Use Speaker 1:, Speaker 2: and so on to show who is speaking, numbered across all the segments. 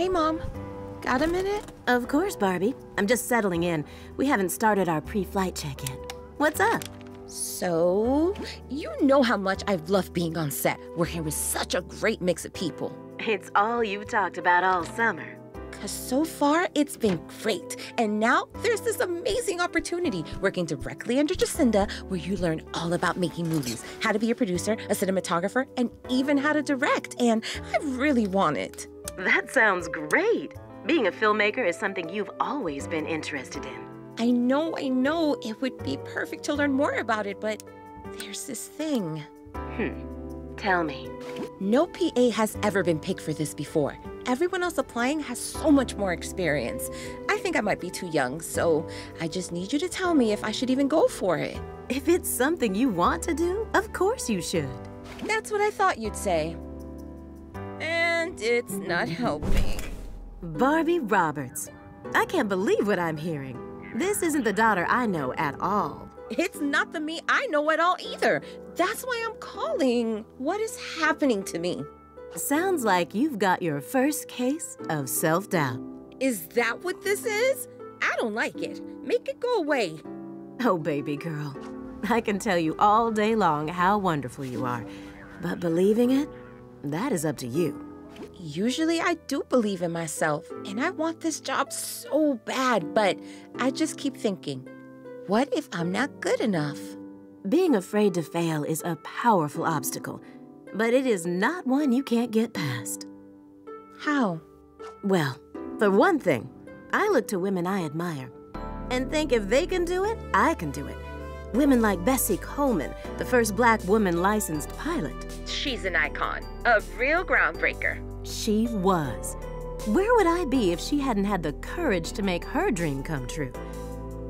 Speaker 1: Hey, Mom. Got a minute?
Speaker 2: Of course, Barbie. I'm just settling in. We haven't started our pre-flight check yet. What's up?
Speaker 1: So, you know how much I've loved being on set, working with such a great mix of people.
Speaker 2: It's all you've talked about all summer.
Speaker 1: Because so far, it's been great. And now there's this amazing opportunity working directly under Jacinda, where you learn all about making movies, how to be a producer, a cinematographer, and even how to direct. And I really want it.
Speaker 2: That sounds great. Being a filmmaker is something you've always been interested in.
Speaker 1: I know, I know, it would be perfect to learn more about it, but there's this thing.
Speaker 2: Hmm. Tell me.
Speaker 1: No PA has ever been picked for this before. Everyone else applying has so much more experience. I think I might be too young, so I just need you to tell me if I should even go for it.
Speaker 2: If it's something you want to do, of course you should.
Speaker 1: That's what I thought you'd say. And it's not helping.
Speaker 2: Barbie Roberts. I can't believe what I'm hearing. This isn't the daughter I know at all.
Speaker 1: It's not the me I know at all either. That's why I'm calling. What is happening to me?
Speaker 2: Sounds like you've got your first case of self-doubt.
Speaker 1: Is that what this is? I don't like it. Make it go away.
Speaker 2: Oh, baby girl. I can tell you all day long how wonderful you are. But believing it, that is up to you.
Speaker 1: Usually I do believe in myself, and I want this job so bad, but I just keep thinking, what if I'm not good enough?
Speaker 2: Being afraid to fail is a powerful obstacle, but it is not one you can't get past.
Speaker 1: How?
Speaker 2: Well, for one thing, I look to women I admire and think if they can do it, I can do it. Women like Bessie Coleman, the first black woman licensed pilot.
Speaker 1: She's an icon, a real groundbreaker.
Speaker 2: She was. Where would I be if she hadn't had the courage to make her dream come true?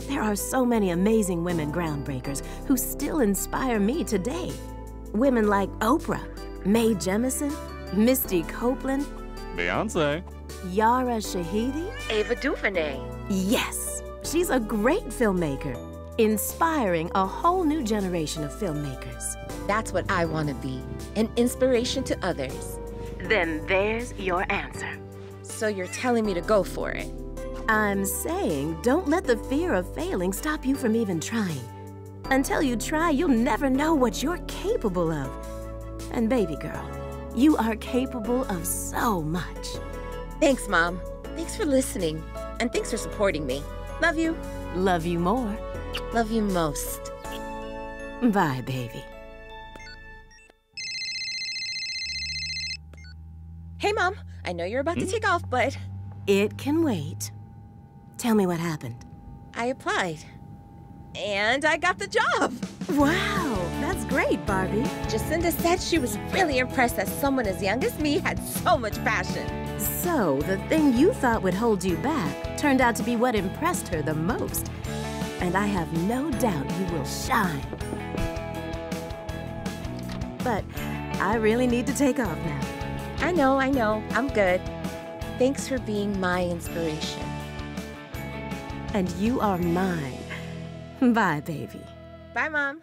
Speaker 2: There are so many amazing women groundbreakers who still inspire me today. Women like Oprah, Mae Jemison, Misty Copeland,
Speaker 3: Beyonce,
Speaker 2: Yara Shahidi.
Speaker 1: Ava DuVernay.
Speaker 2: Yes, she's a great filmmaker, inspiring a whole new generation of filmmakers.
Speaker 1: That's what I want to be, an inspiration to others.
Speaker 2: Then there's your answer.
Speaker 1: So you're telling me to go for it?
Speaker 2: I'm saying don't let the fear of failing stop you from even trying. Until you try, you'll never know what you're capable of. And baby girl, you are capable of so much.
Speaker 1: Thanks, Mom. Thanks for listening. And thanks for supporting me. Love you.
Speaker 2: Love you more.
Speaker 1: Love you most.
Speaker 2: Bye, baby.
Speaker 1: Hey, Mom. I know you're about to hmm? take off, but
Speaker 2: It can wait. Tell me what happened.
Speaker 1: I applied. And I got the job.
Speaker 2: Wow, that's great, Barbie.
Speaker 1: Jacinda said she was really impressed that someone as young as me had so much passion.
Speaker 2: So, the thing you thought would hold you back turned out to be what impressed her the most. And I have no doubt you will shine. But I really need to take off now.
Speaker 1: I know, I know. I'm good. Thanks for being my inspiration.
Speaker 2: And you are mine. Bye, baby.
Speaker 1: Bye, Mom.